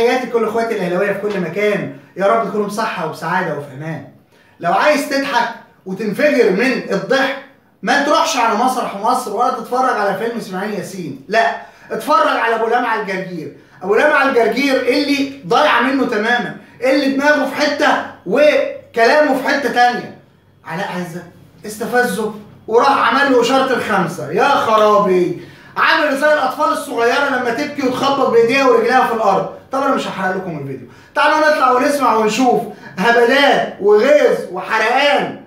تحياتي لكل اخواتي الاهلاوية في كل مكان. يا رب تكونوا بصحه وبسعاده وفي أمان لو عايز تضحك وتنفجر من الضحك ما تروحش على مسرح مصر ولا تتفرج على فيلم إسماعيل ياسين. لا اتفرج على أبو لمعه الجرجير. أبو لمعه الجرجير اللي ضايعه منه تماما اللي دماغه في حتة وكلامه في حتة تانية. علاء عزة استفزه وراح عمل له إشارة الخمسة. يا خرابي! عامل زي الاطفال الصغيرة لما تبكي وتخبط بإيديها ورجليها في الأرض. طب أنا مش هحرق لكم الفيديو. تعالوا نطلع ونسمع ونشوف هبلات وغيظ وحرقان.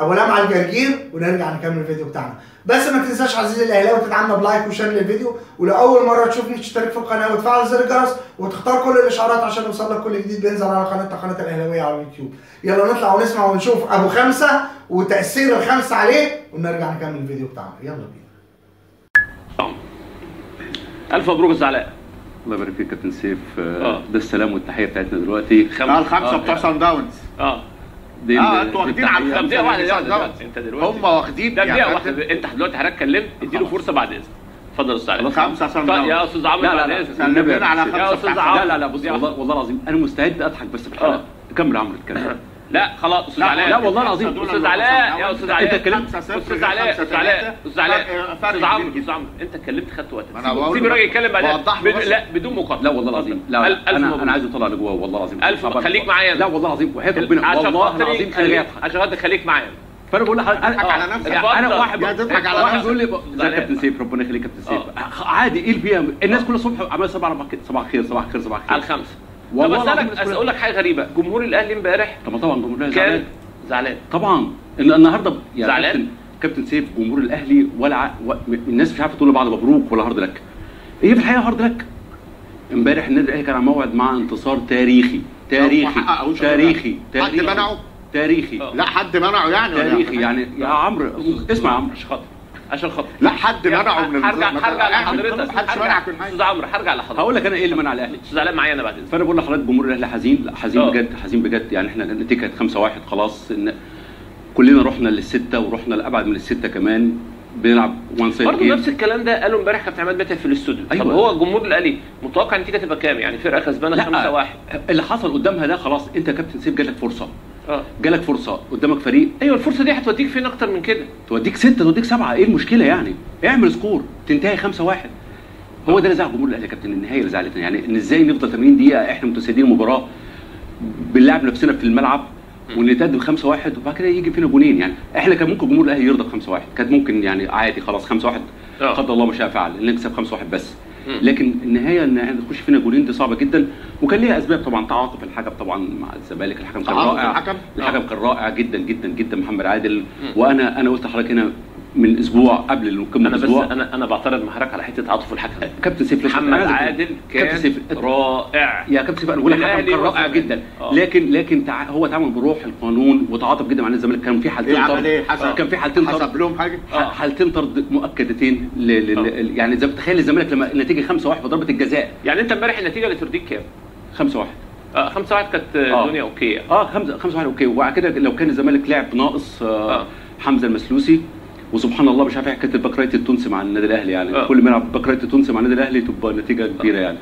أبو لمعة الجرجير ونرجع نكمل الفيديو بتاعنا. بس ما تنساش عزيزي الاهلاوي تدعمنا ب like و share للفيديو. ولو مرة تشوفني تشترك في القناة وتفعل زر الجرس وتختار كل الإشعارات عشان يوصل لك كل جديد. بينزل على قناتنا قناة الاهلاويه على اليوتيوب. يلا نطلع ونسمع ونشوف أبو خمسة وتأثير الخمسة عليه ونرجع نكمل الفيديو بتاعنا. يلا بينا. ألف مبروك الزعلاء الله يبارك فيك كابتن سيف. آه. آه. ده السلام والتحية بتاعتنا دلوقتي. آه الخمسه آه. بتوع سان داونز آه. دي آه أنتوا واخدين على دقيقه واحدة داونز. انت دلوقتي. هم واخدين ده يا دقيقه. واحدة انت دلوقتي حضرتك اتكلمت اديله فرصة بعد إذنك. اتفضل يا أستاذ علي خمسة سان طيب يا داونز أستاذ عمرو لا لا لا. النبي على يا خمسة أستاذ بتاعت- عمرو. لا لا لا بص والله والله العظيم أنا مستعد أضحك بس في الحلقة. كمل يا عمرو اتكلم. لا خلاص أستاذ لا، علاء لا والله العظيم. أستاذ علاء يا أستاذ. علاء أنت اتكلمت أستاذ علاء أستاذ علاء. أستاذ علاء فرق- فرق أستاذ عمرو أستاذ عمرو أنت اتكلمت خدت وقتك سيب-. الراجل يتكلم بعدين. لا بدون مقاطعة لا والله العظيم لا أنا. أنا عايز أطلع لجوه والله العظيم أبدا. خليك معايا. لا والله العظيم وحياة ربنا عشان والله العظيم أنا جاي خليك أضحك عشان خاطر خليك معايا فأنا بقول لحضرتك أنا على نفسك. أنا. واحد يا تضحك على واحد. بيقول لي ازيك يا. كابتن سيف ربنا يخليك يا كابتن سيف آه. عادي إيه اللي فيها الناس كل صبح عمال صباح الخير صباح الخير صباح الخير على الخمسه طب اسالك أقول لك حاجة غريبة. جمهور الأهلي امبارح طب ما طبعا جمهور الأهلي كان زعلان. زعلان. طبعا. إن النهارده يعني زعلان؟ كابتن كابتن سيف جمهور الأهلي ولا. و... الناس مش عارفة تقول لبعض مبروك ولا هارد لك. هي في الحقيقة هارد لك. امبارح النادي الأهلي كان على موعد مع انتصار تاريخي. تاريخي. حققوش تاريخي. حد تاريخي. منعه؟ تاريخي. لا حد منعه يعني تاريخي؟ يعني يا عمرو اسمع يا عمرو. عشان خاطر عشان خاطر. لا حد منعه من هرجع. هرجع لحضرتك. محدش منعك من حاجة. أستاذ عمرو هرجع لحضرتك. هقول لك أنا إيه اللي منع الأهلي. أستاذ علاء معايا أنا بعد إذنك. فأنا بقول لحضرتك جمهور الأهلي حزين لا حزين آه. بجد حزين بجد. يعني إحنا النتيجه كانت 5 1 خلاص. إن كلنا رحنا للستة ورحنا لأبعد من الستة كمان. بنلعب وان سايد برضه نفس الكلام ده قاله امبارح كابتن عماد متعب في الاستوديو. أيوة. طب هو الجمهور الأهلي متوقع النتيجه تبقى كام؟ يعني فرقة كسبانه 5 1 اللي حصل قدامها ده خلاص أنت يا كابتن سيف جالك فرصة. آه. جالك فرصة قدامك فريق. أيوه الفرصة دي هتوديك فين أكتر من كده؟ توديك ستة توديك سبعة. إيه المشكلة يعني؟ اعمل سكور تنتهي 5 1 هو ده اللي زعل جمهور الأهلي يا كابتن النهايه اللي زعلتنا. يعني إن إزاي نفضل 80 دقيقة إحنا متسيدين المباراة بنلعب نفسنا في الملعب ونتقدم 5 1 وبعد كده يجي فينا جونين. يعني إحنا كان ممكن جمهور الأهلي يرضى ب 5 1 كانت ممكن يعني عادي خلاص 5 1 آه. قدر الله ما شاء فعل نكسب 5 1 بس. لكن النهاية إن نخش فينا جولين دي صعبة جدا. وكان ليها أسباب طبعا تعاطف الحكم طبعا مع الزمالك الحكم كان رائع. الحكم؟ الحكم كان رائع جدا جدا جدا محمد عادل. وأنا أنا قلت لحضرتك هنا من أسبوع قبل القمه أنا بس أنا أنا بعترض مع حضرتك على حتة تعاطف الحكم كابتن سيف محمد عادل كابتن كان سيف رائع يا كابتن سيف أنا بقول لك كان رائع. جدا آه. لكن لكن تع... هو تعامل بروح القانون وتعاطف جدا مع نادي الزمالك كان في حالتين عمل طرد إيه حسب كان في حالتين طرد حسب لهم حاجة آه. حالتين طرد مؤكدتين ل... ل... ل... يعني زي تخيل الزمالك لما النتيجة 5 1 بضربه الجزاء يعني أنت امبارح النتيجة اللي ترضيك كام؟ 5 1 آه 5 1 كانت آه. الدنيا أوكي. آه 5 5 1 أوكي وبعد كده لو كان الزمالك لعب ناقص آه آه. حمزة المسلوسي وسبحان الله مش عارف إيه حكاية الباك رايت التونسي مع النادي الأهلي يعني. آه. كل ما يلعب باك رايت التونسي مع النادي الأهلي تبقى نتيجة كبيرة يعني.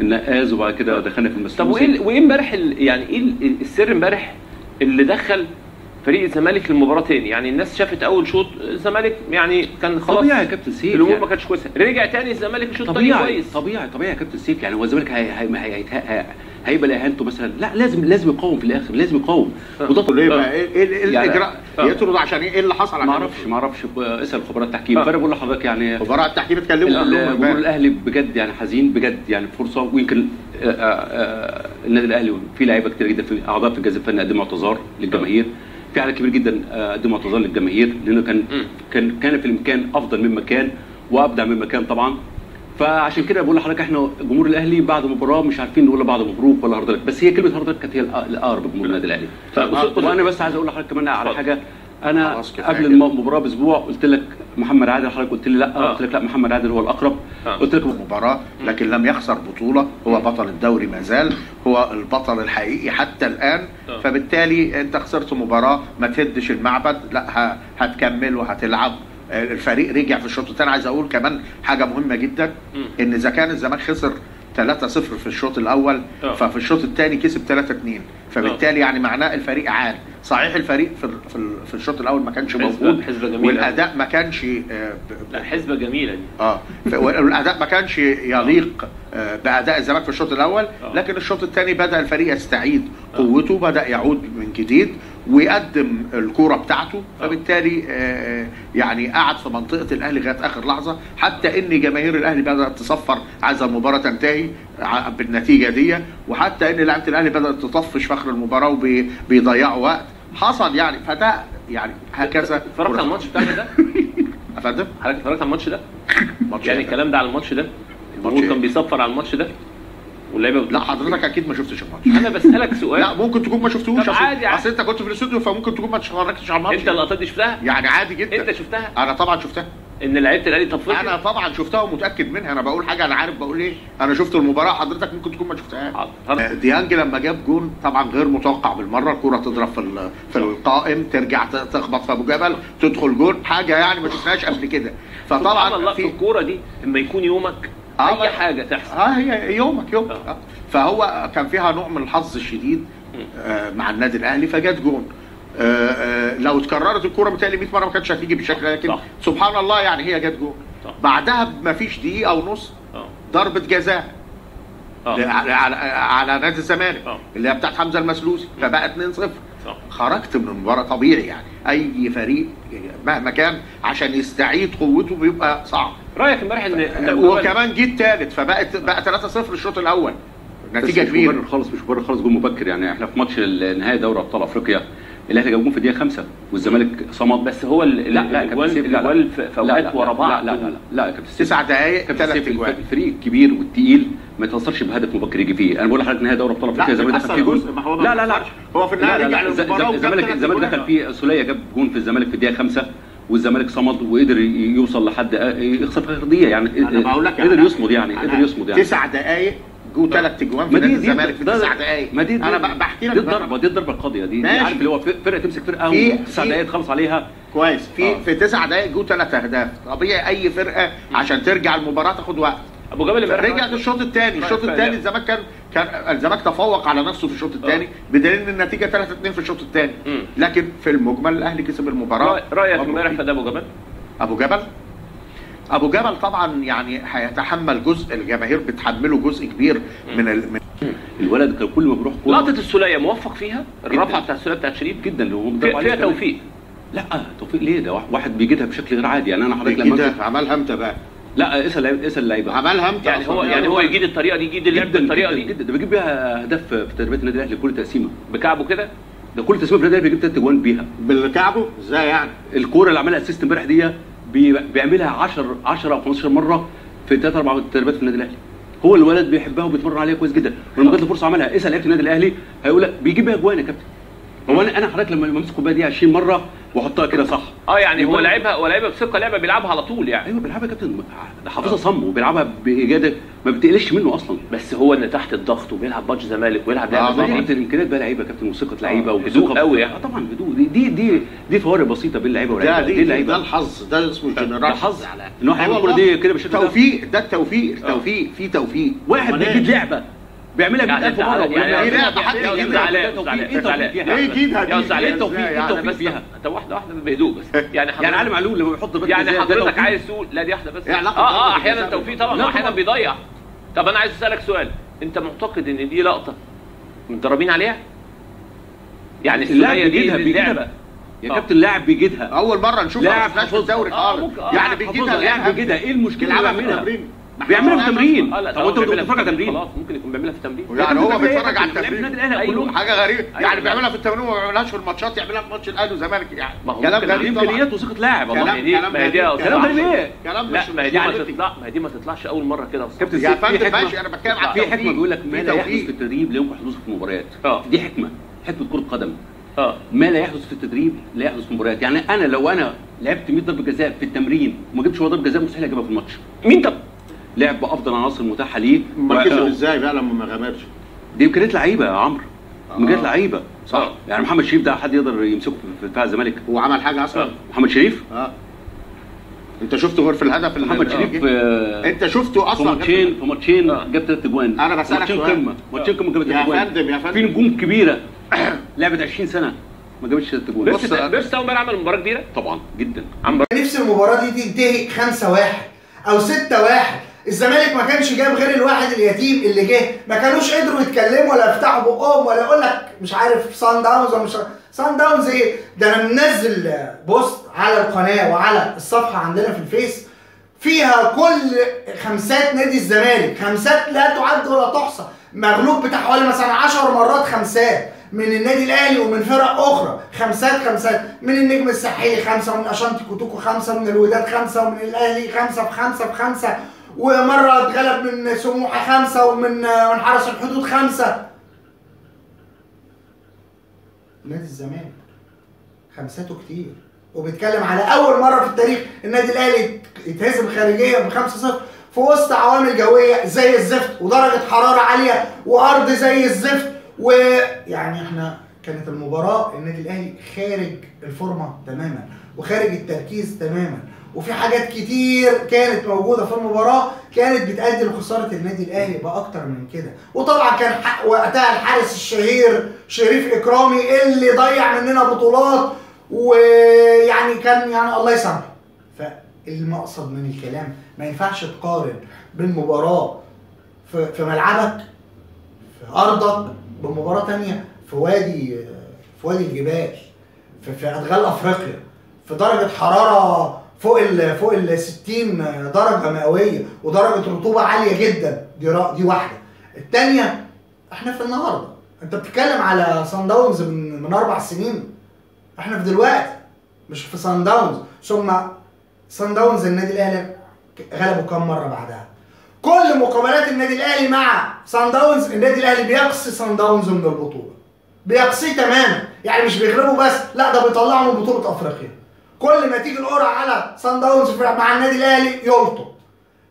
النقاز وبعد كده دخلنا في المسلوسي طب وإيه وإيه امبارح يعني إيه ال- السر امبارح اللي دخل فريق الزمالك للمباراة تاني؟ يعني الناس شافت أول شوط الزمالك يعني كان خلاص طبيعي يا كابتن سيف الأمور يعني. ما كانتش كويسه رجع تاني الزمالك الشوط الثاني كويس. طبيعي طبيعي يا كابتن سيف. يعني هو الزمالك هي هي هي هي هيبقى لاهانته مثلا لا لازم لازم يقاوم في الآخر لازم يقاوم آه. وده ليه. بقى إيه إيه إيه يعني- الإجراء آه. يطرد عشان إيه اللي حصل ما أعرفش ما أعرفش اسأل خبراء التحكيم. فانا بقول لحضرتك يعني خبراء التحكيم اتكلموا جمهور. الأهلي بجد يعني حزين بجد يعني فرصة ويمكن النادي الأهلي في لعيبة كتير جدا في أعضاء في الجهاز الفني قدموا اعتذار للجماهير في عدد كبير جدا قدموا اعتذار للجماهير لأنه كان. كان كان في الامكان أفضل مما كان وأبدع مما كان طبعا فعشان كده بقول لحضرتك إحنا جمهور الأهلي بعد المباراه مش عارفين نقول بعد مبروك ولا هارد لك بس هي كلمة هارد لك كانت هي الأقرب جمهور النادي الأهلي. وأنا بس عايز أقول لحضرتك كمان على. حاجة. أنا قبل. المباراه بأسبوع قلت لك محمد عادل حضرتك قلت لي لأ آه. قلت لك لأ محمد عادل هو الأقرب. آه. قلت لك مباراة لكن لم يخسر بطولة. هو بطل الدوري ما زال. هو البطل الحقيقي حتى الآن. آه. فبالتالي أنت خسرت مباراة ما تهدش المعبد. لأ هتكمل وهتلعب. الفريق رجع في الشوط الثاني. عايز أقول كمان حاجة مهمة جدا. إن إذا كان الزمالك خسر 3 0 في الشوط الأول آه. ففي الشوط الثاني كسب 3 2 فبالتالي يعني معناه الفريق عال. صحيح الفريق في في ال- في الشوط الأول ما كانش موجود حسبة جميلة. والأداء ما كانش آه، لا حسبه جميلة دي. آه. والأداء ما كانش يليق آه، بأداء الزمالك في الشوط الأول. آه. لكن الشوط الثاني بدأ الفريق يستعيد قوته بدأ يعود من جديد. ويقدم الكورة بتاعته فبالتالي آه، يعني قعد في منطقة الأهلي لغاية آخر لحظة حتى إن جماهير الأهلي بدأت تصفر عايزة المباراة تنتهي بالنتيجة دي وحتى إن لعيبة الأهلي بدأت تطفش في آخر المباراة وبيضيعوا وقت. حصل يعني فده يعني هكذا. اتفرجت على الماتش بتاعنا ده؟ أفندم؟ حضرتك اتفرجت على الماتش ده؟ يعني إيه؟ الكلام ده على الماتش ده؟ إيه؟ كان بيصفر على الماتش ده؟ واللعيبة لا حضرتك أكيد ما شفتش الماتش. أنا بسألك سؤال. لا ممكن تكون ما شفتوش. طب عادي عادي. أصل أنت كنت في الاستوديو فممكن تكون ما اتفرجتش على الماتش. أنت اللقطات دي شفتها؟ يعني عادي جدا. أنت شفتها؟ أنا طبعا شفتها. إن لعيبة الاهلي طفشت أنا طبعا شفتها ومتأكد منها. أنا بقول حاجة أنا عارف بقول إيه. أنا شفت المباراة حضرتك ممكن تكون ما شفتهاش. حاضر. ديانج لما جاب جون طبعا غير متوقع بالمرة. الكرة تضرب في في القائم ترجع تخبط في أبو جبل تدخل جون. حاجة يعني ما شفناهاش قبل كده. سبحان الله فطبعا في الكورة دي اما يكون يومك آه، أي حاجة تحصل آه هي يومك يومك آه. آه. فهو كان فيها نوع من الحظ الشديد آه مع النادي الأهلي فجت جون آه آه لو اتكررت الكورة بتهيألي 100 مرة ما كانتش هتيجي بالشكل ده لكن صح. سبحان الله يعني هي جت جون. بعدها ما فيش دقيقة ونص آه ضربة جزاء آه على, على, نادي الزمالك آه. اللي هي بتاعت حمزة المسلوسي فبقى 2 0 صح خرجت من المباراه طبيعي يعني. أي فريق مهما كان عشان يستعيد قوته بيبقى صعب. رأيك امبارح ان جبل- وكمان جيت ثالث فبقت بقى 3 0 الشوط الأول. نتيجة بس مش كبيرة. مبرر خالص مش مبرر خالص جول مبكر يعني. إحنا في ماتش نهائي دوري أبطال أفريقيا. الاهلي جاب جون في الدقيقة خمسة والزمالك صمد. بس هو ال- لا لا لا لا. الاجوان في اوقات ورا بعض. لا لا لا لا. يا كابتن تسع دقائق ثلاث سيف اجوان الفريق الكبير والتقيل. ما يتأثرش بهدف مبكر يجي فيه. أنا بقول لحضرتك نهائي دوري أبطال أفريقيا الزمالك دخل فيه جول لا لا لا. هو في لا، رجع وجاب الزمالك الزمالك. دخل فيه سولية جاب جون في الزمالك في الدقيقة خمسة والزمالك صمد وقدر يوصل لحد يخسر في دقيقة. يعني قدر أنا- يصمد يعني قدر يصمد يعني. تسع دقائق جو ثلاث اجوان في نادي دي دي الزمالك في تسع دقائق ما دي أنا بحكي لك دي. الضربه دي الضربة القاضية دي, دي. عارف اللي هو فرقة تمسك فرقة وتسع دقائق تخلص عليها؟ كويس. في آه. في تسع دقائق جو ثلاث أهداف. طبيعي أي فرقة عشان ترجع المباراة تاخد وقت. أبو جبل رجعت الشوط الثاني. الشوط فعلا. الثاني الزمالك كان كان الزمالك تفوق على نفسه في الشوط الثاني بدليل إن النتيجة 3 2 في الشوط الثاني. لكن في المجمل الأهلي كسب المباراة. رأيك امبارح في ده أبو جبل؟ أبو جبل؟ أبو جبل طبعا يعني هيتحمل جزء الجماهير بتحمله جزء كبير من ال... من الولد كان كل ما بيروح كورة لقطة السولية موفق فيها؟ الرفعه بتاعت السولية بتاعت شريف؟ جدا. فيها. توفيق. لا توفيق ليه؟ ده واحد بيجيدها بشكل غير عادي. يعني أنا حضرتك لما عملها إمتى بقى؟ لا اسأل اسأل لعيبه عملها إمتى يعني هو يعني هو يجيد الطريقة دي يجيد اللعب بالطريقة جدا دي. جدا. ده بيجيب بيها أهداف في تدريبات النادي الأهلي كل تقسيمة. بكعبه كده؟ ده كل تقسيمة في النادي الأهلي بيجيب ثلاث اجوان بيها. بالكعبه؟ إزاي يعني؟ الكورة اللي عملها اسيست امبارح دي بيعملها 10 10 أو 15 مرة في ثلاث أربع تدريبات في النادي الأهلي. هو الولد بيحبها وبيتمرن عليها كويس جدا. ولما جات له فرصة عملها اسأل لعيبة النادي الأهلي هيقول لك بيجيب بيها أجوان يا كابتن. هو أنا أنا حضرتك لما امسك الكوبايه دي 20 مرة وأحطها كده صح. آه يعني هو لعبها هو لعبها بثقة لعبه بيلعبها على طول يعني. أيوه بيلعبها يا كابتن ده حافظها صم وبيلعبها باجاده ما بتقلش منه أصلا. بس هو إن تحت الضغط وبيلعب ماتش زمالك ويلعب آه، لعبة زي دي كابتن الامكانيات بقى لعيبة كابتن وثقة لعيبة آه، وثقة هدوء قوي يعني. آه طبعا هدوء. دي دي دي, دي فوارق بسيطة بين اللعيبة ده واللعيبه دي, دي ده اللعيبة. الحظ ده اسمه الجنرال. ده حظ. على إن هو هيعمل الكوره دي كده بالشكل ده توفيق ده التوفيق توفيق في توفيق. واحد؟ بيجيد لعبة. بيعملها يعني 100000 أنت مرة على- يعني إيه لعبة حد يا توفيق علاء. فيها؟ إيه يجيبها دي؟ يا أستاذ علاء، إيه توفيق؟ إيه يعني توفيق بس فيها؟ انت واحدة واحدة بهدوء بس يعني يعني علي معلول لما بيحط يعني حضرتك. عايز تقول لا دي واحدة بس إيه آه آه أحيانا توفيق طبعا لا أحيانا. بيضيع طب أنا عايز أسألك سؤال أنت معتقد إن دي لقطة متدربين عليها؟ يعني اللاعب السوليه دي بيجيدها اللعبه بيجيدها يا آه. كابتن لاعب بيجيدها أول مرة نشوفها لاعب في. الدوري آه، خالص آه، يعني لاعب بيجيبها حافظها، لاعب بيلعبها. بيجيدها إيه المشكلة بيلعبها في بيعملها التمرين بيعملها في تمرين. آه طب طبعاً بتتفرج على تمرين؟ خلاص ممكن يكون بيعملها في التمرين يعني هو بيتفرج على التمرين. كلهم حاجة غريبة. أيوة. يعني بيعملها في التمرين وما بيعملهاش في الماتشات يعملها في ماتش الأهلي والزمالك. يعني ما هو كلام غريب طبعا. امكانيات وثقة لاعب. والله دي كلام ما هي دي غريب. كلام غريب. إيه؟ كلام لا مش ما هي دي ما تطلع ما هي دي ما تطلعش أول مرة كده كابتن يا فندم حكمة- ماشي أنا بتكلم على في. حكمة بيقول لك ما لا يحدث. في التدريب لا يمكن حدوثه في المباريات. آه. دي حكمة. حكمة كرة قدم. آه. ما لا يحدث في التدريب لا يحدث في المباريات. يعني أنا لو أنا لعبت 100 ضربة جزاء في التمرين وما جبتش ولا ضربة جزاء مستحيل اجيبها في الماتش مين طب؟ لعب بأفضل عناصر المتاحة ليه مركز و- إزاي بقى لما ما غامرش دي امكانيات لعيبة يا عمرو. امكانيات آه. لعيبة. صح. يعني محمد شريف ده حد يقدر يمسكه في دفاع الزمالك؟ هو عمل حاجة أصلا؟ آه. محمد شريف؟ آه. أنت شفته غير في الهدف اللي محمد شريف آه، أنت شفته في أصلا ماتشين في ماتشين آه. جاب ثلاث أجوان. أنا بسألك ماتشين. قمة. ماتشين قمة جابت يا ثلاث أجوان. فندم، يا فندم. في نجوم كبيرة لعبت 20 سنة ما جابتش ثلاث أجوان. بيرس بيرس أول ما عمل مباراة كبيرة؟ طبعا جدا. عم نفسي المباراة دي تنتهي 5 1 أو 6 1 الزمالك ما كانش جاب غير الواحد اليتيم اللي جه. ما كانوش قدروا يتكلموا ولا يفتحوا بقهم ولا يقول لك مش عارف سان داونز ولا مش سان داونز إيه؟ ده أنا منزل بوست على القناة وعلى الصفحة عندنا في الفيس فيها كل خمسات نادي الزمالك. خمسات لا تعد ولا تحصى. مغلوب بتاع حوالي مثلا 10 مرات خمسات. من النادي الأهلي ومن فرق أخرى. خمسات خمسات. من النجم الساحلي خمسة ومن أشانتي كوتوكو خمسة ومن الوداد خمسة ومن الأهلي خمسة في خمسة في خمسة. ومرة اتغلب من سموحة خمسة ومن من حرس الحدود خمسة. نادي الزمالك خمساته كتير. وبيتكلم على أول مرة في التاريخ النادي الأهلي يتهزم خارجيا ب 5-0 في وسط عوامل جوية زي الزفت ودرجة حرارة عالية وأرض زي الزفت ويعني إحنا كانت المباراة النادي الأهلي خارج الفورمة تماما وخارج التركيز تماما. وفي حاجات كتير كانت موجودة في المباراة كانت بتؤدي لخسارة النادي الأهلي بأكتر من كده. وطبعا كان وقتها الحارس الشهير شريف إكرامي اللي ضيع مننا بطولات ويعني كان يعني الله يسامحه. فالمقصد من الكلام ما ينفعش تقارن بين مباراة في ملعبك في أرضك بمباراة تانية في وادي في وادي الجبال في, في أدغال أفريقيا في درجة حرارة فوق ال فوق ال 60 درجة مئوية ودرجة رطوبة عالية جدا. دي دي واحدة. الثانية إحنا في النهارده. أنت بتتكلم على سان داونز من من أربع سنين. إحنا في دلوقتي مش في سان داونز ثم سان داونز النادي الأهلي غلبه كام مرة بعدها؟ كل مقابلات النادي الأهلي مع سان داونز النادي الأهلي بيقصي سان داونز من البطولة. بيقصيه تماما. يعني مش بيغلبه بس لا ده بيطلعه من بطولة أفريقيا. كل ما تيجي القرعه على سان داونز مع النادي الأهلي يلطم.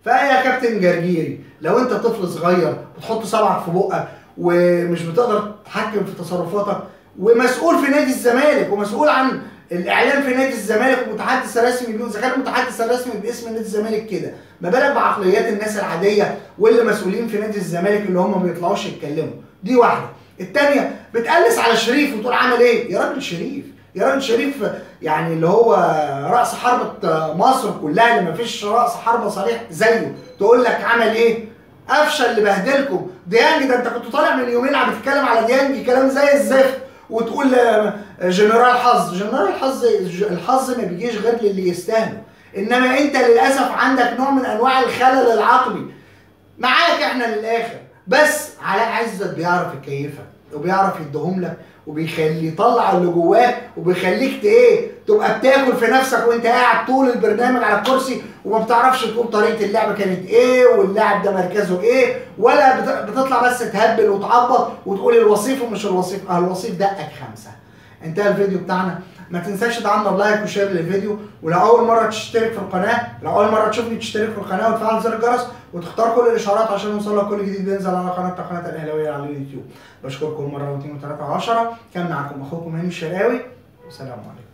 فيا كابتن جرجيري لو أنت طفل صغير بتحط صبعك في بقك ومش بتقدر تتحكم في تصرفاتك ومسؤول في نادي الزمالك ومسؤول عن الإعلام في نادي الزمالك ومتحدث رسمي بيه إذا كان المتحدث الرسمي باسم نادي الزمالك كده ما بالك بعقليات الناس العادية واللي مسؤولين في نادي الزمالك اللي هم ما بيطلعوش يتكلموا؟ دي واحدة. الثانية بتقلس على شريف وتقول عمل إيه؟ يا راجل شريف يا راجل شريف يعني اللي هو رأس حربة مصر كلها اللي ما فيش رأس حربة صريح زيه. تقول لك عمل إيه؟ قفشة اللي بهدلكم. ديانج ده أنت كنت طالع من يومين عم بتتكلم على ديانج كلام زي الزفت. وتقول آه، جنرال حظ. جنرال الحظ الحظ ما بيجيش غير للي يستاهله. إنما أنت للأسف عندك نوع من أنواع الخلل العقلي. معاك إحنا للآخر. بس علاء عزت بيعرف يكيفك وبيعرف يديهم لك وبيخلي يطلع اللي جواك وبيخليك إيه تبقى بتاكل في نفسك وأنت قاعد طول البرنامج على الكرسي وما بتعرفش تقول طريقة اللعبه كانت إيه واللاعب ده مركزه إيه ولا بت- بتطلع بس تهبل وتعبط وتقول الوصيف ومش الوصيف. آه الوصيف دقك خمسة. انتهى الفيديو بتاعنا. ما تنساش تدعمنا بلايك وشير للفيديو ولو أول مرة تشترك في القناة لو أول مرة تشوفني تشترك في القناة وتفعل زر الجرس وتختار كل الاشعارات عشان يوصلك كل جديد بينزل على قناتنا قناه الإهلاوية على اليوتيوب. بشكركم مرة واثنين وثلاثة وعشره كان معكم أخوكم هاني الشرقاوي والسلام عليكم.